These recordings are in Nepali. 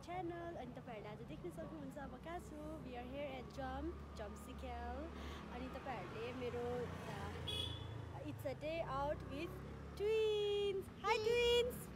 च्यानल अनि तपाईँहरूले आज देख्न सक्नुहुन्छ अब कहाँ छु? वी आर हियर एट जम जम सिकेल अनि तपाईँहरूले मेरो it's a day out with twins hi twins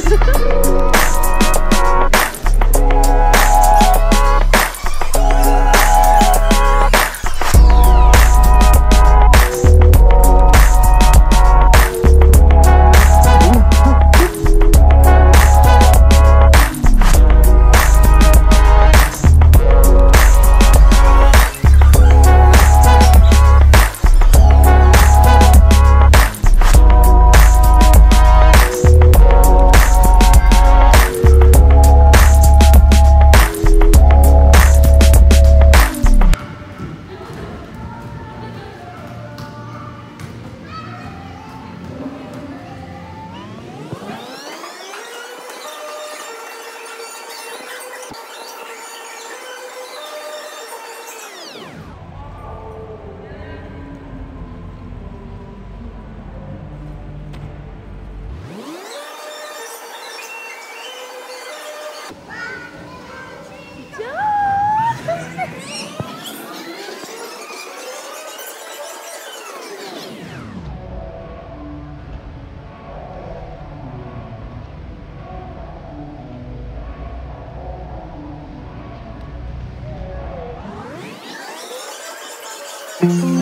Görüşürüz. Mm-hmm.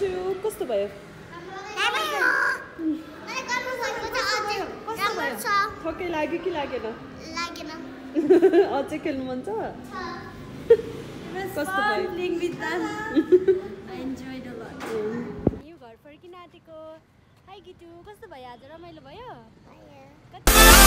टू कस्तो भयो? थकै लाग्यो कि लागेन? अझै खेल्नु मन छ? कस्तो. यो घर फर्किन आँटेको। हाई किटु कस्तो भयो आज? रमाइलो भयो?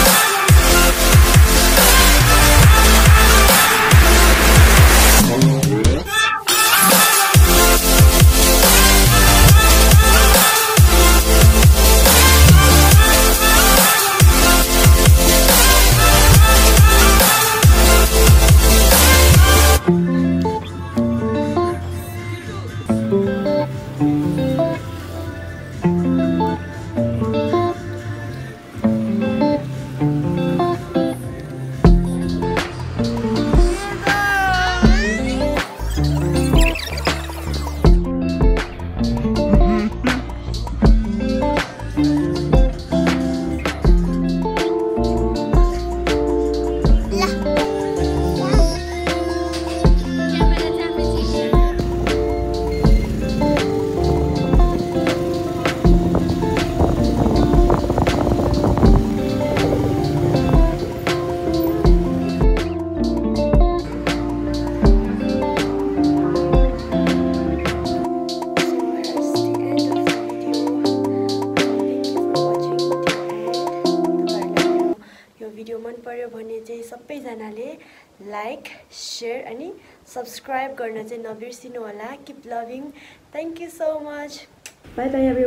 लाइक सेयर अनि सब्सक्राइब गर्न चाहिँ नबिर्सिनु होला keep loving thank you so much bye bye every